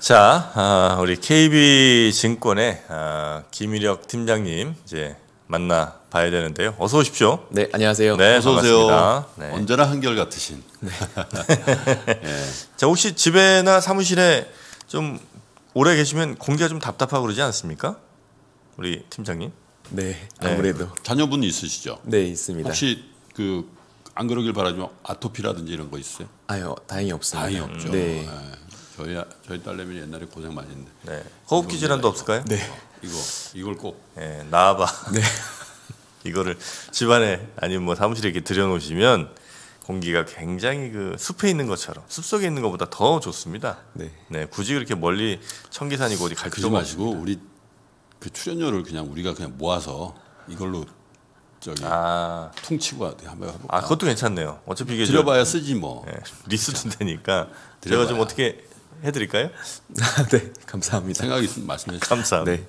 자, 아, 우리 KB증권의 아, 김일혁 팀장님 이제 만나 봐야 되는데요. 어서 오십시오. 네, 안녕하세요. 네, 어서 오세요. 반갑습니다. 네. 언제나 한결 같으신. 자, 혹시 집에나 사무실에 좀 오래 계시면 공기가 좀 답답하고 그러지 않습니까? 우리 팀장님. 네, 아무래도 자녀분 있으시죠? 네 있습니다. 혹시 그 안 그러길 바라지만 아토피라든지 이런 거 있어요? 아유, 다행히 없습니다. 다행히 없죠. 네, 예. 저희 아- 저희 딸내미 옛날에 고생 많이 했는데 네. 호흡기 질환도 없을까요? 네, 이거 이걸 꼭 네, 나와봐. 네, 이거를 집안에 아니면 뭐 사무실에 이렇게 들여놓으시면 공기가 굉장히 그 숲에 있는 것처럼 숲 속에 있는 것보다 더 좋습니다. 네. 네, 굳이 그렇게 멀리 청계산이고 어디 갈 필요가 마시고 우리 그 출연료를 그냥 우리가 그냥 모아서 이걸로 저기 아, 퉁치고 한번 해볼까? 아 그것도 괜찮네요. 어차피 이게 저- 들여봐야 쓰지 뭐. 네, 리스도 되니까 제가. 좀 어떻게 해드릴까요? 네, 감사합니다. 생각 있으면 말씀해 주세요. 감사합니다.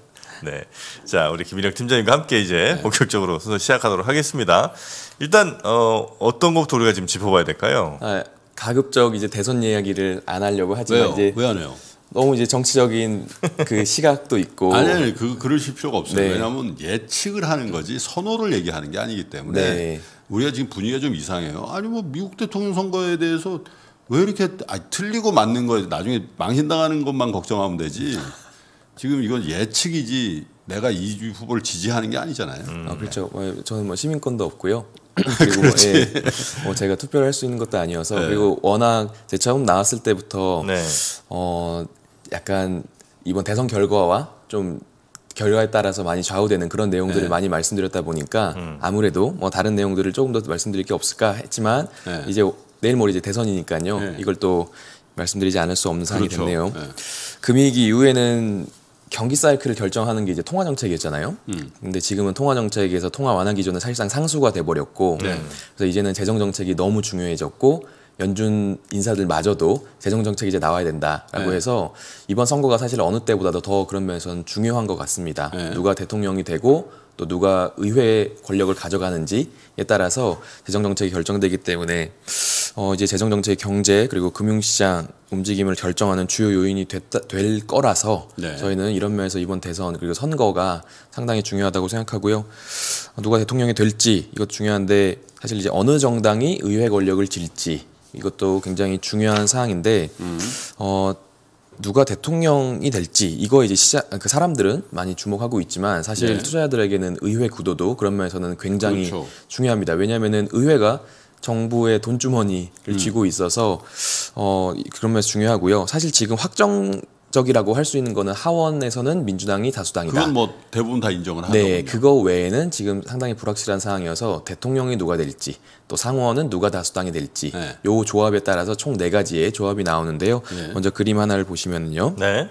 네. 네. 자, 우리 김일혁 팀장님과 함께 이제 본격적으로 순서 시작하도록 하겠습니다. 일단 어, 어떤 것부터 우리가 지금 짚어봐야 될까요? 아, 가급적 이제 대선 이야기를 안 하려고 하지만 왜요? 이제 왜 안 해요? 너무 이제 정치적인 그 시각도 있고 아니, 아니 그 그러실 필요가 없어요. 네. 왜냐하면 예측을 하는 거지 선호를 얘기하는 게 아니기 때문에 네. 우리가 지금 분위기가 좀 이상해요. 아니 뭐 미국 대통령 선거에 대해서 왜 이렇게 아, 틀리고 맞는 거에 나중에 망신당하는 것만 걱정하면 되지. 지금 이건 예측이지 내가 이 후보를 지지하는 게 아니잖아요. 아, 그렇죠. 뭐, 저는 뭐 시민권도 없고요. 그리고 뭐, 예, 뭐 제가 투표를 할 수 있는 것도 아니어서 네. 그리고 워낙 제 처음 나왔을 때부터 네. 어 약간 이번 대선 결과와 좀 결과에 따라서 많이 좌우되는 그런 내용들을 네. 많이 말씀드렸다 보니까 아무래도 뭐 다른 내용들을 조금 더 말씀드릴 게 없을까 했지만 네. 이제 내일 모레 이제 대선이니까요. 네. 이걸 또 말씀드리지 않을 수 없는 사항이 그렇죠. 됐네요. 네. 금위기 이후에는 경기 사이클을 결정하는 게 이제 통화 정책이었잖아요. 음. 근데 지금은 통화 정책에서 통화 완화 기조는 사실상 상수가 돼 버렸고 네. 그래서 이제는 재정 정책이 너무 중요해졌고 연준 인사들마저도 재정 정책이 이제 나와야 된다라고 네. 해서 이번 선거가 사실 어느 때보다도 더 그런 면에서는 중요한 것 같습니다. 네. 누가 대통령이 되고 또 누가 의회 권력을 가져가는지에 따라서 재정 정책이 결정되기 때문에 어 이제 재정 정책, 경제 그리고 금융 시장 움직임을 결정하는 주요 요인이 됐다, 될 거라서 네. 저희는 이런 면에서 이번 대선 그리고 선거가 상당히 중요하다고 생각하고요. 누가 대통령이 될지 이것 중요한데 사실 이제 어느 정당이 의회 권력을 질지 이것도 굉장히 중요한 사항인데 어 누가 대통령이 될지 이거 이제 시작 그 사람들은 많이 주목하고 있지만 사실 네. 투자자들에게는 의회 구도도 그런 면에서는 굉장히 그렇죠. 중요합니다. 왜냐하면은 의회가 정부의 돈 주머니를 음. 쥐고 있어서 어 그런 면에서 중요하고요. 사실 지금 확정 적이라고 할 수 있는 거는 하원에서는 민주당이 다수당이다. 그건 뭐 대부분 다 인정을 네, 하거든요. 그거 외에는 지금 상당히 불확실한 상황이어서 대통령이 누가 될지 또 상원은 누가 다수당이 될지 네. 요 조합에 따라서 총 네 가지의 조합이 나오는데요. 네. 먼저 그림 하나를 보시면요. 네.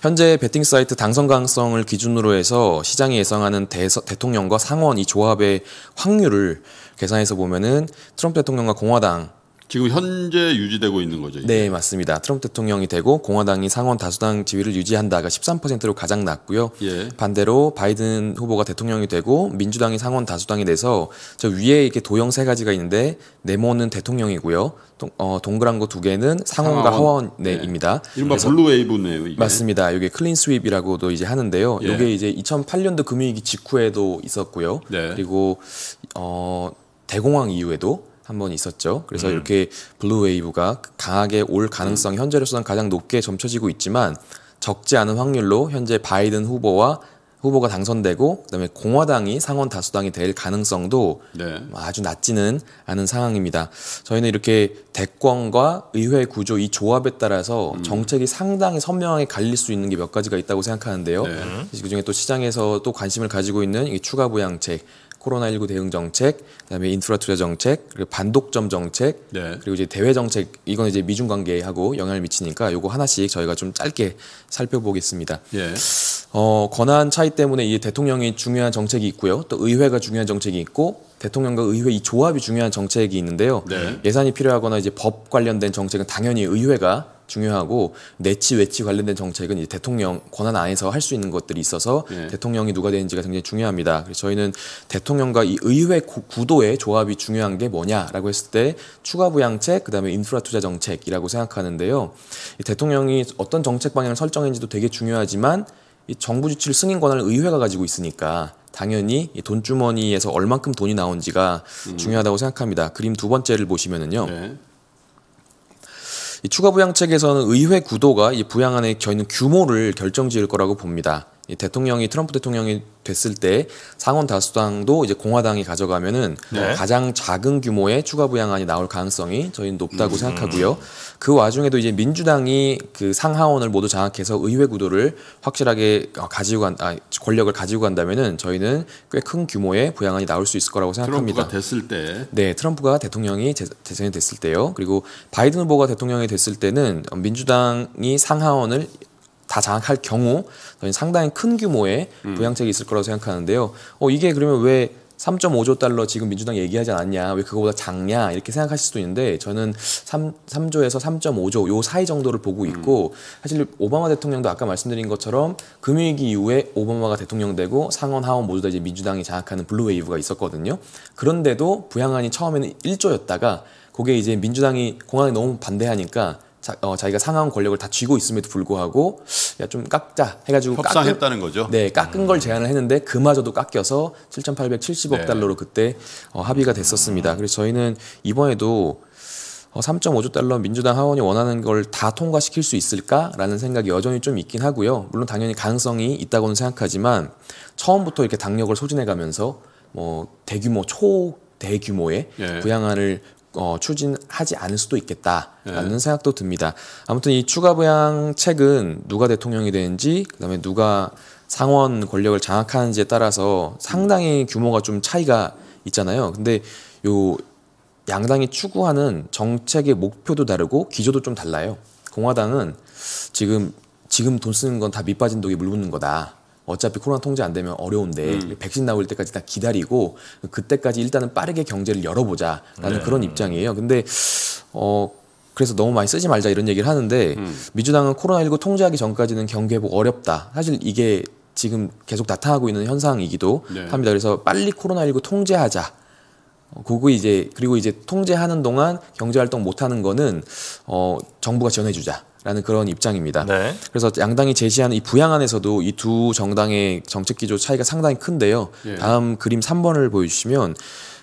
현재 베팅 사이트 당선 가능성을 기준으로 해서 시장이 예상하는 대서, 대통령과 상원 이 조합의 확률을 계산해서 보면은 트럼프 대통령과 공화당 지금 현재 유지되고 있는 거죠. 이게? 네, 맞습니다. 트럼프 대통령이 되고 공화당이 상원 다수당 지위를 유지한다가 13%로 가장 낮고요. 예. 반대로 바이든 후보가 대통령이 되고 민주당이 상원 다수당이 돼서 저 위에 이렇게 도형 세 가지가 있는데 네모는 대통령이고요. 동, 어, 동그란 거 두 개는 상원과 상원. 하원입니다. 이른바 blue wave네요. 이게. 맞습니다. 이게 clean sweep이라고도 이제 하는데요. 예. 이게 이제 2008년도 금융위기 직후에도 있었고요. 네. 그리고 어 대공황 이후에도 한번 있었죠. 그래서 음. 이렇게 blue wave가 강하게 올 가능성이 현재로서는 가장 높게 점쳐지고 있지만 적지 않은 확률로 현재 바이든 후보와 후보가 당선되고 그다음에 공화당이 상원 다수당이 될 가능성도 네. 아주 낮지는 않은 상황입니다. 저희는 이렇게 대권과 의회 구조 이 조합에 따라서 음. 정책이 상당히 선명하게 갈릴 수 있는 게 몇 가지가 있다고 생각하는데요. 네. 그중에 또 시장에서 또 관심을 가지고 있는 이 추가 부양책, 코로나19 대응 정책, 그다음에 인프라 투자 정책, 그리고 반독점 정책, 네. 그리고 이제 대외 정책 이건 이제 미중 관계하고 영향을 미치니까 요거 하나씩 저희가 좀 짧게 살펴보겠습니다. 예. 어, 권한 차이 때문에 이 대통령이 중요한 정책이 있고요. 또 의회가 중요한 정책이 있고 대통령과 의회 이 조합이 중요한 정책이 있는데요. 네. 예산이 필요하거나 이제 법 관련된 정책은 당연히 의회가 중요하고 내치 외치 관련된 정책은 대통령 권한 안에서 할 수 있는 것들이 있어서 예. 대통령이 누가 되는지가 굉장히 중요합니다. 그래서 저희는 대통령과 이 의회 구- 구도의 조합이 중요한 게 뭐냐라고 했을 때 추가 부양책 그다음에 인프라 투자 정책이라고 생각하는데요. 이 대통령이 어떤 정책 방향을 설정했는지도 되게 중요하지만 이 정부 지출 승인 권한을 의회가 가지고 있으니까 당연히 이 돈주머니에서 얼만큼 돈이 나온지가 중요하다고 생각합니다. 그림 두 번째를 보시면은요. 네. 이 추가 부양책에서는 의회 구도가 이 부양안에 겨 있는 규모를 결정 지을 거라고 봅니다. 이 대통령이 트럼프 대통령이 됐을 때 상원 다수당도 이제 공화당이 가져가면은 네. 가장 작은 규모의 추가 부양안이 나올 가능성이 저희는 높다고 생각하고요. 그 와중에도 이제 민주당이 그 상하원을 모두 장악해서 의회 구도를 확실하게 어, 가지고 간 아, 권력을 가지고 간다면은 저희는 꽤 큰 규모의 부양안이 나올 수 있을 거라고 생각합니다. 트럼프가 됐을 때 네, 트럼프가 대통령이 재- 재선이 됐을 때요. 그리고 바이든 후보가 대통령이 됐을 때는 민주당이 상하원을 다 장악할 경우 상당히 큰 규모의 부양책이 있을 거라고 생각하는데요. 어 이게 그러면 왜 3.5조 달러 지금 민주당 얘기하지 않았냐? 왜 그거보다 작냐? 이렇게 생각하실 수도 있는데 저는 3, 3조에서 3.5조 요 사이 정도를 보고 있고 사실 오바마 대통령도 아까 말씀드린 것처럼 금융위기 이후에 오바마가 대통령 되고 상원 하원 모두 다 이제 민주당이 장악하는 blue wave가 있었거든요. 그런데도 부양안이 처음에는 1조였다가 그게 이제 민주당이 공화당이 너무 반대하니까 자, 어, 자기가 상하원 권력을 다 쥐고 있음에도 불구하고 야 좀 깎자 해가지고 협상했다는 거죠. 네, 깎은 걸 제안을 했는데 그마저도 깎여서 7,870억 네. 달러로 그때 어, 합의가 됐었습니다. 그래서 저희는 이번에도 어, 3.5조 달러 민주당 하원이 원하는 걸 다 통과시킬 수 있을까라는 생각이 여전히 좀 있긴 하고요. 물론 당연히 가능성이 있다고는 생각하지만 처음부터 이렇게 당력을 소진해가면서 뭐 대규모 초 대규모의 예. 부양안을 어, 추진하지 않을 수도 있겠다라는 생각도 듭니다. 아무튼 이 추가 부양책은 누가 대통령이 되는지 그다음에 누가 상원 권력을 장악하는지에 따라서 상당히 규모가 좀 차이가 있잖아요. 근데 요 양당이 추구하는 정책의 목표도 다르고 기조도 좀 달라요. 공화당은 지금 지금 돈 쓰는 건 다 밑빠진 독에 물 붓는 거다. 어차피 코로나 통제 안 되면 어려운데 백신 나올 때까지 다 기다리고 그때까지 일단은 빠르게 경제를 열어보자라는 그런 입장이에요. 근데 어 그래서 너무 많이 쓰지 말자 이런 얘기를 하는데 민주당은 코로나19 통제하기 전까지는 경기 회복 어렵다. 사실 이게 지금 계속 나타나고 있는 현상이기도 네. 합니다. 그래서 빨리 코로나19 통제하자. 어, 그거 이제 그리고 이제 통제하는 동안 경제 활동 못 하는 거는 어 정부가 지원해 주자 라는 그런 입장입니다. 네. 그래서 양당이 제시하는 이 부양안에서도 이 두 정당의 정책 기조 차이가 상당히 큰데요. 예. 다음 그림 3번을 보여주시면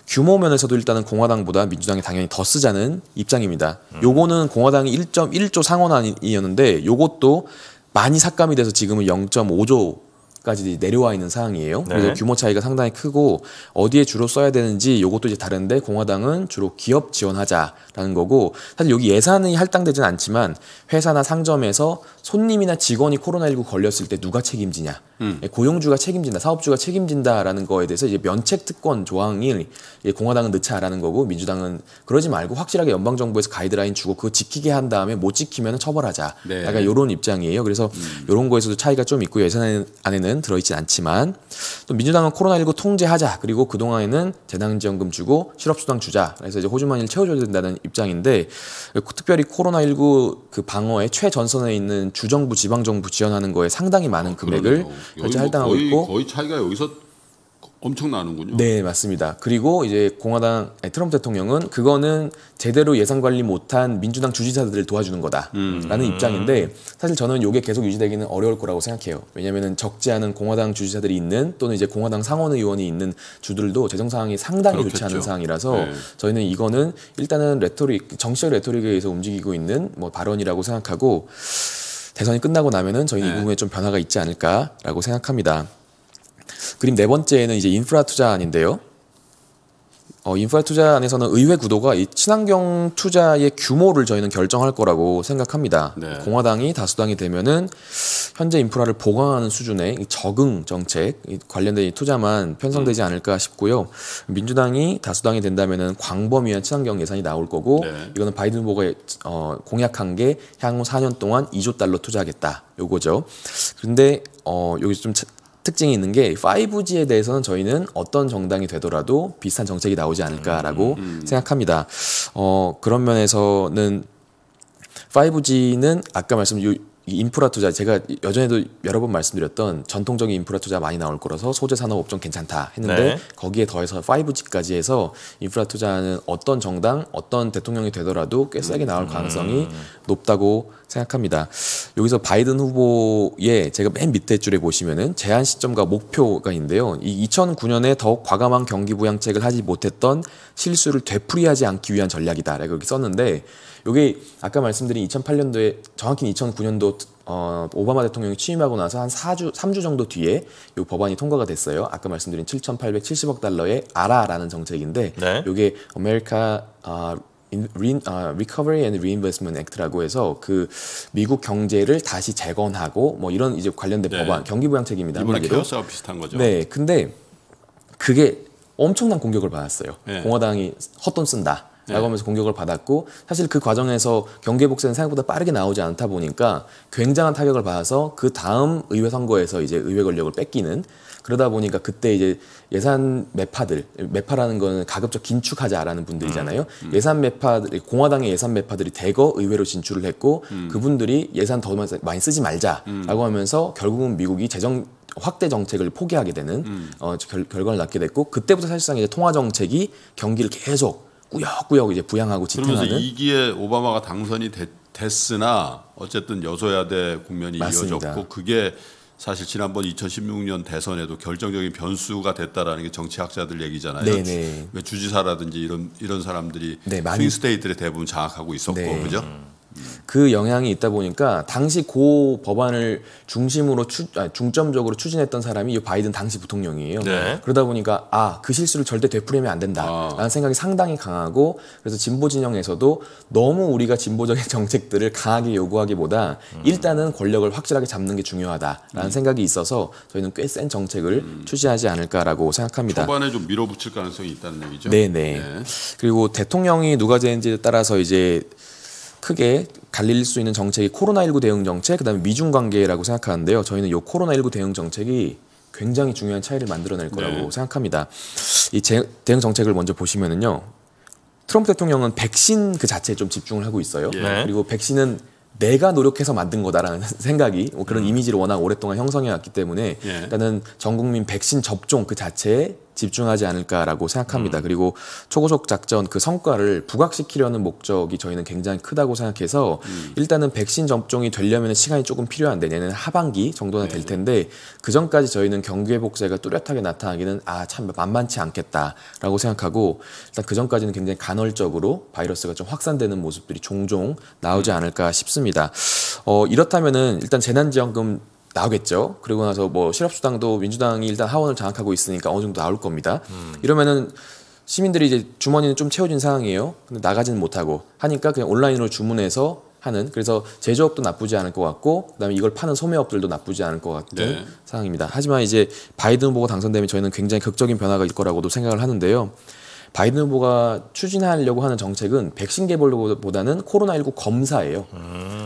규모 면에서도 일단은 공화당보다 민주당이 당연히 더 쓰자는 입장입니다. 요거는 공화당이 1.1조 상원안이었는데 요것도 많이 삭감이 돼서 지금은 0.5조 까지 내려와 있는 상황이에요. 그래서 네. 규모 차이가 상당히 크고 어디에 주로 써야 되는지 요것도 이제 다른데 공화당은 주로 기업 지원하자라는 거고 사실 여기 예산이 할당되지는 않지만 회사나 상점에서 손님이나 직원이 코로나19 걸렸을 때 누가 책임지냐 예, 고용주가 책임진다 사업주가 책임진다라는 거에 대해서 이제 면책 특권 조항을 예, 공화당은 넣자라는 거고 민주당은 그러지 말고 확실하게 연방 정부에서 가이드라인 주고 그거 지키게 한 다음에 못 지키면 처벌하자 네. 약간 요런 입장이에요. 그래서 요런 거에서도 차이가 좀 있고 예산 안에는 들어있진 않지만 또 민주당은 코로나19 통제하자. 그리고 그동안에는 재난지원금 주고 실업수당 주자. 그래서 이제 호주머니를 채워줘야 된다는 입장인데 특별히 코로나19 그 방어에 최전선에 있는 주정부 지방정부 지원하는 거에 상당히 많은 금액을 현재 뭐 할당하고 거의, 있고 거의 차이가 여기서 엄청 나는군요. 네, 맞습니다. 그리고 이제 공화당 아니, 트럼프 대통령은 그거는 제대로 예산 관리 못한 민주당 주지사들을 도와주는 거다라는 입장인데 사실 저는 이게 계속 유지되기는 어려울 거라고 생각해요. 왜냐하면 적지 않은 공화당 주지사들이 있는 또는 이제 공화당 상원 의원이 있는 주들도 재정 상황이 상당히 좋지 그렇겠죠. 않은 상황이라서 네. 저희는 이거는 일단은 레토릭 정치적 레토릭에 의해서 움직이고 있는 뭐 발언이라고 생각하고 대선이 끝나고 나면은 저희는 이 네. 부분에 좀 변화가 있지 않을까라고 생각합니다. 그림 네 번째는 이제 인프라 투자안인데요. 어, 인프라 투자안에서는 의회 구도가 이 친환경 투자의 규모를 저희는 결정할 거라고 생각합니다. 네. 공화당이 다수당이 되면은 현재 인프라를 보강하는 수준의 이 적응 정책 이 관련된 이 투자만 편성되지 음. 않을까 싶고요. 민주당이 다수당이 된다면은 광범위한 친환경 예산이 나올 거고 네. 이거는 바이든 후보가 어, 공약한 게 향후 4년 동안 2조 달러 투자하겠다. 요거죠. 근데 어, 여기 좀 차- 특징이 있는 게 5G에 대해서는 저희는 어떤 정당이 되더라도 비슷한 정책이 나오지 않을까라고 생각합니다. 어, 그런 면에서는 5G는 아까 말씀 요 이 인프라 투자 제가 여전에도 여러 번 말씀드렸던 전통적인 인프라 투자 많이 나올 거라서 소재 산업 업종 괜찮다 했는데 네. 거기에 더해서 5G까지 해서 인프라 투자는 어떤 정당 어떤 대통령이 되더라도 꽤 세게 나올 가능성이 높다고 생각합니다. 여기서 바이든 후보의 제가 맨 밑에 줄에 보시면은 제한 시점과 목표가 있는데요. 이 2009년에 더욱 과감한 경기 부양책을 하지 못했던 실수를 되풀이하지 않기 위한 전략이다라고 여기 썼는데 요게 아까 말씀드린 2008년도에 정확히 2009년도 어, 오바마 대통령이 취임하고 나서 한 4주, 3주 정도 뒤에 이 법안이 통과가 됐어요. 아까 말씀드린 7,870억 달러의 ARRA라는 정책인데 네. 요게 American 아, 인- 리, 아, Recovery and Reinvestment Act라고 해서 그 미국 경제를 다시 재건하고 뭐 이런 이제 관련된 네. 법안 경기 부양책입니다. 이번에. CARES와 비슷한 거죠. 네, 근데 그게 엄청난 공격을 받았어요. 네. 공화당이 헛돈 쓴다. 라고 네. 하면서 공격을 받았고 사실 그 과정에서 경제 회복세는 생각보다 빠르게 나오지 않다 보니까 굉장한 타격을 받아서 그 다음 의회 선거에서 이제 의회 권력을 뺏기는 그러다 보니까 그때 이제 예산 매파들 매파라는 거는 가급적 긴축하자라는 분들이잖아요. 예산 매파들 공화당의 예산 매파들이 대거 의회로 진출을 했고 그분들이 예산 더 많이 쓰지 말자라고 하면서 결국은 미국이 재정 확대 정책을 포기하게 되는 어, 결, 결과를 낳게 됐고 그때부터 사실상 이제 통화 정책이 경기를 계속 꾸역꾸역 이제 부양하고 그러면서 지탱하는 이기에 오바마가 당선이 됐, 됐으나 어쨌든 여소야대 국면이 맞습니다. 이어졌고 그게 사실 지난번 2016년 대선에도 결정적인 변수가 됐다라는 게 정치학자들 얘기잖아요. 네네. 왜 주지사라든지 이런 이런 사람들이 네, state를 대부분 장악하고 있었고 네. 그죠? 그 영향이 있다 보니까 당시 고 법안을 중심으로 추, 아, 중점적으로 추진했던 사람이 이 바이든 당시 부통령이에요. 네. 그러다 보니까 아 그 실수를 절대 되풀이하면 안 아. 된다라는 생각이 상당히 강하고 그래서 진보 진영에서도 너무 우리가 진보적인 정책들을 강하게 요구하기보다 일단은 권력을 확실하게 잡는 게 중요하다라는 생각이 있어서 저희는 꽤 센 정책을 추진하지 않을까라고 생각합니다. 초반에 좀 밀어붙일 가능성이 있다는 얘기죠. 네네. 그리고 대통령이 누가 되는지에 따라서 이제 크게 갈릴 수 있는 정책이 코로나19 대응 정책, 그다음에 미중 관계라고 생각하는데요. 저희는 이 코로나19 대응 정책이 굉장히 중요한 차이를 만들어낼 거라고 네. 생각합니다. 이 제- 대응 정책을 먼저 보시면은요. 트럼프 대통령은 백신 그 자체에 좀 집중을 하고 있어요. 네. 그리고 백신은 내가 노력해서 만든 거다라는 생각이 뭐 그런 이미지를 워낙 오랫동안 형성해 왔기 때문에 예. 일단은 전 국민 백신 접종 그 자체에 집중하지 않을까라고 생각합니다. 그리고 초고속 작전 그 성과를 부각시키려는 목적이 저희는 굉장히 크다고 생각해서 일단은 백신 접종이 되려면 시간이 조금 필요한데 내년 하반기 정도는 될 텐데 그 전까지 저희는 경기 회복세가 뚜렷하게 나타나기는 아 참 만만치 않겠다라고 생각하고 일단 그 전까지는 굉장히 간헐적으로 바이러스가 좀 확산되는 모습들이 종종 나오지 않을까 싶습니다. 어 이렇다면은 일단 재난지원금 나오겠죠. 그리고 나서 뭐 실업수당도 민주당이 일단 하원을 장악하고 있으니까 어느 정도 나올 겁니다. 이러면은 시민들이 이제 주머니는 좀 채워진 상황이에요. 근데 나가지는 못하고 하니까 그냥 온라인으로 주문해서 하는 그래서 제조업도 나쁘지 않을 것 같고 그다음에 이걸 파는 소매업들도 나쁘지 않을 것 같은 네. 상황입니다. 하지만 이제 바이든 후보가 당선되면 저희는 굉장히 극적인 변화가 있을 거라고도 생각을 하는데요. 바이든 후보가 추진하려고 하는 정책은 백신 개발보다는 코로나19 검사예요.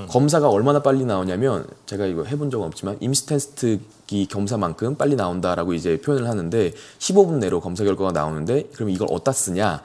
검사가 얼마나 빨리 나오냐면 제가 이거 해본 적은 없지만 임스테스트기 검사만큼 빨리 나온다라고 이제 표현을 하는데 15분 내로 검사 결과가 나오는데 그럼 이걸 어디다 쓰냐?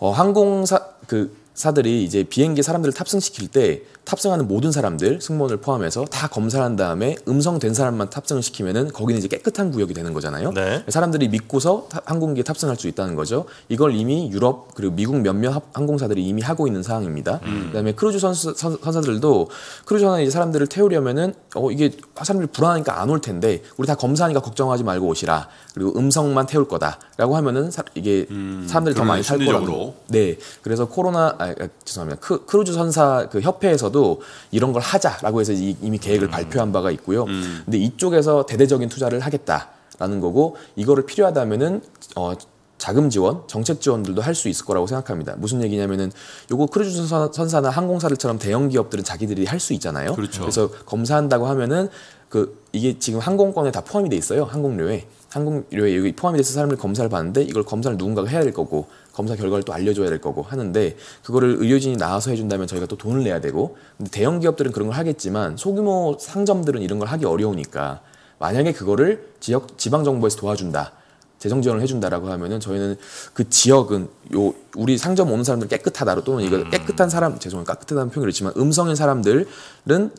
어, 항공사 그 사들이 이제 비행기 사람들을 탑승시킬 때 탑승하는 모든 사람들 승무원을 포함해서 다 검사를 한 다음에 음성된 사람만 탑승을 시키면은 거기는 이제 깨끗한 구역이 되는 거잖아요. 네. 사람들이 믿고서 타- 항공기에 탑승할 수 있다는 거죠. 이걸 이미 유럽 그리고 미국 몇몇 합- 항공사들이 이미 하고 있는 사항입니다. 그다음에 크루즈 선수, 선, 선사들도 크루즈 선에 이제 사람들을 태우려면은 어 이게 사람들이 불안하니까 안 올 텐데 우리 다 검사하니까 걱정하지 말고 오시라. 그리고 음성만 태울 거다라고 하면은 사, 이게 사람들이 더 많이 탈 거라고. 네. 그래서 코로나 아, 아, 죄송합니다. 크, 크루즈 선사 그 협회에서도 이런 걸 하자라고 해서 이, 이미 계획을 발표한 바가 있고요. 근데 이쪽에서 대대적인 투자를 하겠다라는 거고 이거를 필요하다면은 어 자금 지원, 정책 지원들도 할 수 있을 거라고 생각합니다. 무슨 얘기냐면은 요거 크루즈 선사, 선사나 항공사들처럼 대형 기업들은 자기들이 할 수 있잖아요. 그렇죠. 그래서 검사한다고 하면은 그 이게 지금 항공권에 다 포함이 돼 있어요. 항공료에. 항공료에 여기 포함이 돼서 사람들이 검사를 받는데 이걸 검사를 누군가가 해야 될 거고 검사 결과를 또 알려줘야 될 거고 하는데 그거를 의료진이 나와서 해준다면 저희가 또 돈을 내야 되고 근데 대형 기업들은 그런 걸 하겠지만 소규모 상점들은 이런 걸 하기 어려우니까 만약에 그거를 지역 지방 정부에서 도와준다. 재정 지원을 해준다라고 하면은 저희는 그 지역은 요 우리 상점 오는 사람들 깨끗하다로 또는 이거 깨끗한 사람 죄송해요 깨끗하다는 표현이 그렇지만 음성인 사람들은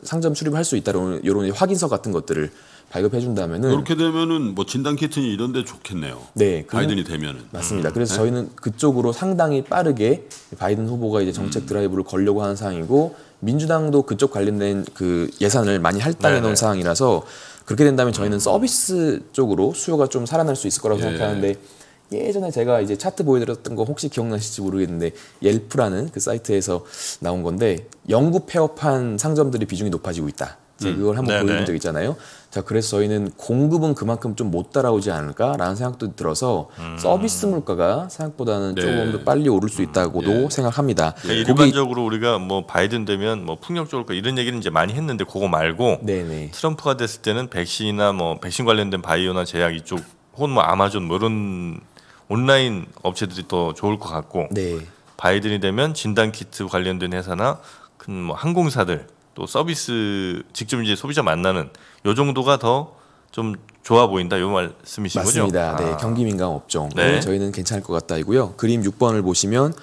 상점 출입할 수 있다라는 이런 확인서 같은 것들을 발급해 준다면은 이렇게 되면은 뭐 진단 키트니 이런 데 좋겠네요. 네, 바이든이 되면은. 맞습니다. 그래서 저희는 그쪽으로 상당히 빠르게 바이든 후보가 이제 정책 드라이브를 걸려고 하는 상황이고 민주당도 그쪽 관련된 그 예산을 많이 할당해 놓은 네네. 상황이라서 그렇게 된다면 저희는 서비스 쪽으로 수요가 좀 살아날 수 있을 거라고 예. 생각하는데 예전에 제가 이제 차트 보여드렸던 거 혹시 기억나실지 모르겠는데 옐프라는 그 사이트에서 나온 건데 영구 폐업한 상점들의 비중이 높아지고 있다. 제가 그걸 한번 네네. 보여드린 적 있잖아요. 자, 그래서 저희는 공급은 그만큼 좀 못 따라오지 않을까라는 생각도 들어서 서비스 물가가 생각보다는 네. 조금 더 빨리 오를 수 있다고도 생각합니다. 그러니까 일반적으로 우리가 뭐 바이든 되면 뭐 풍력 좋을 거 이런 얘기는 이제 많이 했는데 그거 말고 네네. 트럼프가 됐을 때는 백신이나 뭐 백신 관련된 바이오나 제약 이쪽 혹은 뭐 아마존 뭐 이런 온라인 업체들이 더 좋을 것 같고 네. 바이든이 되면 진단 키트 관련된 회사나 큰 뭐 항공사들 또 서비스 직접 이제 소비자 만나는 요 정도가 더 좀 좋아 보인다 요 말씀이신 거죠? 맞습니다. 네, 아. 경기 민감 업종. 네. 저희는 괜찮을 것 같다이고요. 그림 6번을 보시면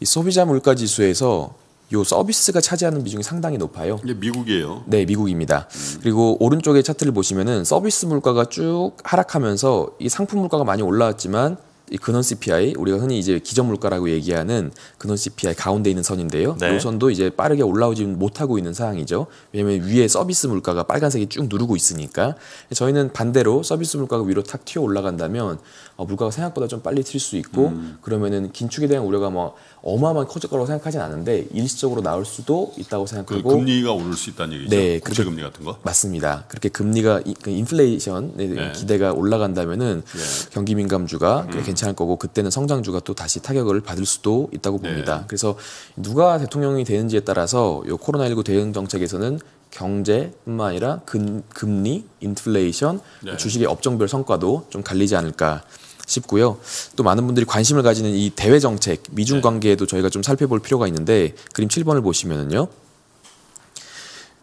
이 소비자 물가 지수에서 요 서비스가 차지하는 비중이 상당히 높아요. 이게 미국이에요. 네, 미국입니다. 그리고 오른쪽에 차트를 보시면은 서비스 물가가 쭉 하락하면서 이 상품 물가가 많이 올라왔지만 이 근원 CPI 우리가 흔히 이제 기전 물가라고 얘기하는 근원 CPI 가운데 있는 선인데요. 네. 이 선도 이제 빠르게 올라오지 못하고 있는 상황이죠. 왜냐하면 위에 서비스 물가가 빨간색이 쭉 누르고 있으니까 저희는 반대로 서비스 물가가 위로 탁 튀어 올라간다면 어, 물가가 생각보다 좀 빨리 튈 수 있고 음. 그러면은 긴축에 대한 우려가 뭐 어마어마하게 커질 거라고 생각하진 않은데 일시적으로 나올 수도 있다고 그 생각하고 금리가 오를 수 있다는 얘기죠. 네, 국채 그렇게- 금리 같은 거. 맞습니다. 그렇게 금리가 이- 그 인플레이션의 네. 기대가 올라간다면은 네. 경기 민감주가 꽤 괜찮을 거고 그때는 성장주가 또 다시 타격을 받을 수도 있다고 봅니다. 네. 그래서 누가 대통령이 되는지에 따라서 요 코로나19 대응 정책에서는 경제뿐만 아니라 금, 금리, 인플레이션, 네. 주식의 업종별 성과도 좀 갈리지 않을까 싶고요. 또 많은 분들이 관심을 가지는 이 대외 정책, 미중 네. 관계에도 저희가 좀 살펴볼 필요가 있는데 그림 7번을 보시면은요.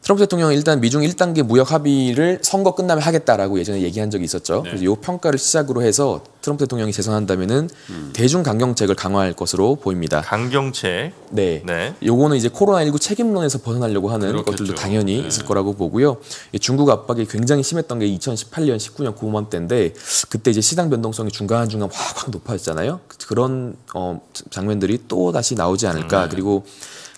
트럼프 대통령은 일단 미중 1단계 무역 합의를 선거 끝나면 하겠다라고 예전에 얘기한 적이 있었죠. 네. 그래서 이 평가를 시작으로 해서 트럼프 대통령이 재선한다면은 음. 대중 강경책을 강화할 것으로 보입니다. 강경책. 네. 네. 요거는 이제 코로나19 책임론에서 벗어나려고 하는 그렇겠죠. 것들도 당연히 네. 있을 거라고 보고요. 이 중국 압박이 굉장히 심했던 게 2018년, 19년 고맘 때인데 그때 이제 시장 변동성이 중간 중간 확확 높아졌잖아요. 그런 어, 장면들이 또 다시 나오지 않을까. 그리고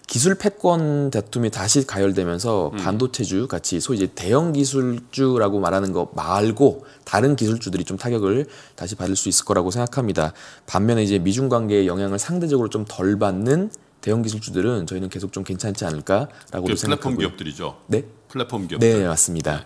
기술 패권 다툼이 다시 가열되면서 반도체주 같이 소위 이제 대형 기술주라고 말하는 거 말고 다른 기술주들이 좀 타격을 다시 받을 수 있을 거라고 생각합니다. 반면에 이제 미중 관계의 영향을 상대적으로 좀 덜 받는 대형 기술주들은 저희는 계속 좀 괜찮지 않을까라고도 그 플랫폼. 기업들이죠. 네. 플랫폼 기업들. 네, 맞습니다.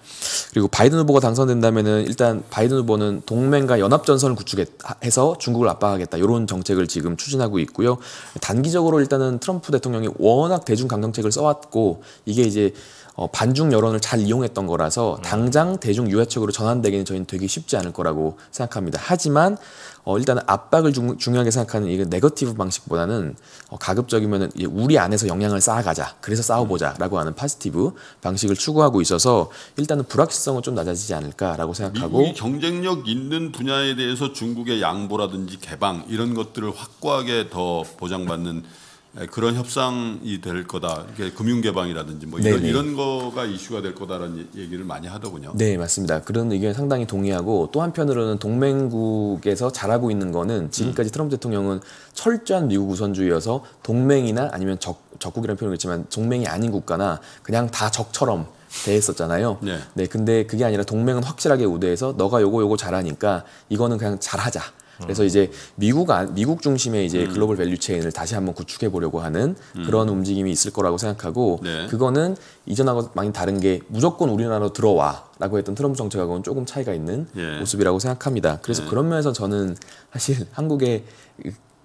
그리고 바이든 후보가 당선된다면은 일단 바이든 후보는 동맹과 연합 전선을 구축해서 중국을 압박하겠다 이런 정책을 지금 추진하고 있고요. 단기적으로 일단은 트럼프 대통령이 워낙 대중 강경책을 써왔고 이게 이제 어, 반중 여론을 잘 이용했던 거라서 당장 대중 유화책으로 전환되기는 저희는 되게 쉽지 않을 거라고 생각합니다. 하지만 어, 일단은 압박을 중, 중요하게 생각하는 이게 네거티브 방식보다는 어, 가급적이면은 이제 우리 안에서 영향을 쌓아가자. 그래서 싸워보자라고 하는 파지티브 방식을 추구하고 있어서 일단은 불확실성은 좀 낮아지지 않을까라고 생각하고 미국이 경쟁력 있는 분야에 대해서 중국의 양보라든지 개방 이런 것들을 확고하게 더 보장받는 에, 그런 협상이 될 거다. 이게 금융 개방이라든지 뭐 이런 네네. 이런 거가 이슈가 될 거다라는 얘- 얘기를 많이 하더군요. 네, 맞습니다. 그런 의견에 상당히 동의하고 또 한편으로는 동맹국에서 잘하고 있는 거는 지금까지 트럼프 대통령은 철저한 미국 우선주의여서 동맹이나 아니면 적, 적국이라는 표현을 있지만 동맹이 아닌 국가나 그냥 다 적처럼 대했었잖아요. 네. 네, 근데 그게 아니라 동맹은 확실하게 우대해서 너가 요거 요거 잘하니까 이거는 그냥 잘하자. 그래서 이제 미국 안, 미국 중심의 이제 음. global value chain을 다시 한번 구축해 보려고 하는 그런 움직임이 있을 거라고 생각하고 네. 그거는 이전하고 많이 다른 게 무조건 우리나라로 들어와라고 했던 트럼프 정책하고는 조금 차이가 있는 예. 모습이라고 생각합니다. 그래서 네. 그런 면에서 저는 사실 한국의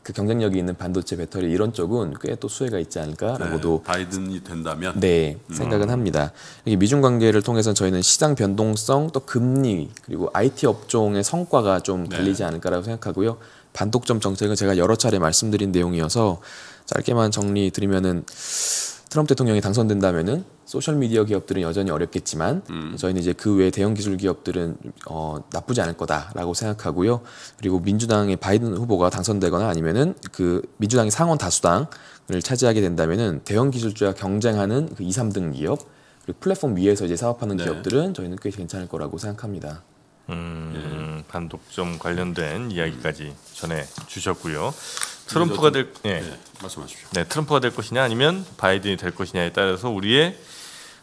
그- 그 경쟁력이 있는 반도체 배터리 이런 쪽은 꽤 또 수혜가 있지 않을까라고도 네, 바이든이 된다면 네, 생각은 합니다. 이게 미중 관계를 통해서 저희는 시장 변동성 또 금리 그리고 IT 업종의 성과가 좀 네. 갈리지 않을까라고 생각하고요. 반독점 정책은 제가 여러 차례 말씀드린 내용이어서 짧게만 정리 드리면은 트럼프 대통령이 당선된다면은 소셜 미디어 기업들은 여전히 어렵겠지만 저희는 이제 그 외 대형 기술 기업들은 어, 나쁘지 않을 거다라고 생각하고요. 그리고 민주당의 바이든 후보가 당선되거나 아니면은 그 민주당이 상원 다수당을 차지하게 된다면은 대형 기술주와 경쟁하는 그 2, 3등 기업 그리고 플랫폼 위에서 이제 사업하는 네. 기업들은 저희는 꽤 괜찮을 거라고 생각합니다. 음, 반독점 관련된 이야기까지 전해 주셨고요. 트럼프가 될 예. 네, 말씀하십시오. 네, 트럼프가 될 것이냐 아니면 바이든이 될 것이냐에 따라서 우리의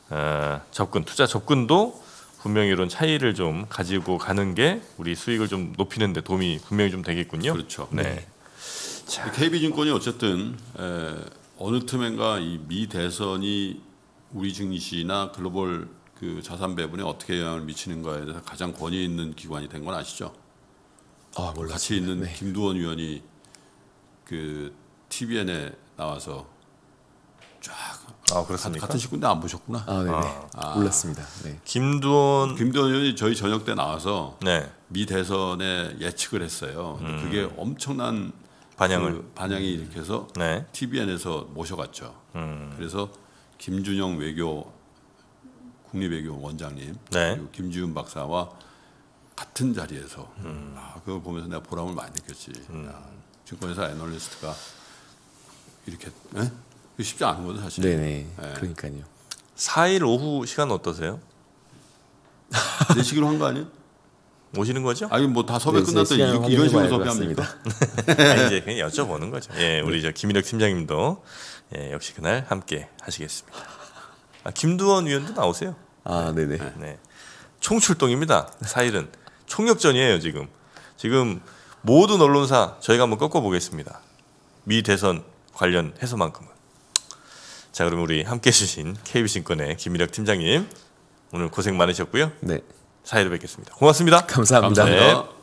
어, 접근, 투자 접근도 분명히 이런 차이를 좀 가지고 가는 게 우리 수익을 좀 높이는 데 도움이 분명히 좀 되겠군요. 그렇죠. 네. KB증권이 어쨌든 에, 어느 틈엔가 이 미 대선이 우리 증시나 글로벌 그 자산 배분에 어떻게 영향을 미치는가에 대해서 가장 권위 있는 기관이 된 건 아시죠? 아 몰라. 같이 있는 김두원 위원이 그 TVN에 나와서 아, 그렇습니까? 같은 식구인데 안 보셨구나. 아 네네. 몰랐습니다. 네. 김두원 김두원 의원이 저희 저녁 때 나와서 네. 미 대선에 예측을 했어요. 근데 그게 엄청난 반향을 그 반향이 일으켜서 네. TVN에서 모셔갔죠. 음. 그래서 김준영 외교 국립외교 원장님 네. 그리고 김지훈 박사와 같은 자리에서 음. 아, 그걸 보면서 내가 보람을 많이 느꼈지. 야, 증권회사 애널리스트가 이렇게 에? 이거 쉽지 않은 거죠 사실. 네네. 네. 그러니까요. 4일 오후 시간 어떠세요? 내시기로 한 거 아니에요? 오시는 거죠? 아니 뭐 다 섭외 네, 끝났더니 시간을 이- 이런 식으로 섭외합니까? 아니, 이제 그냥 여쭤보는 거죠. 예, 우리 저 김일혁 팀장님도 예, 역시 그날 함께 하시겠습니다. 아, 김두원 위원도 나오세요. 아 네네. 네. 총출동입니다. 4일은 총력전이에요, 지금. 지금 모든 언론사 저희가 한번 꺾어 보겠습니다. 미 대선 관련 해서만큼은. 자, 그럼 우리 함께 해 주신 KB신권의 김일혁 팀장님 오늘 고생 많으셨고요. 네. 4일에 뵙겠습니다. 고맙습니다. 감사합니다. 감사합니다. 네.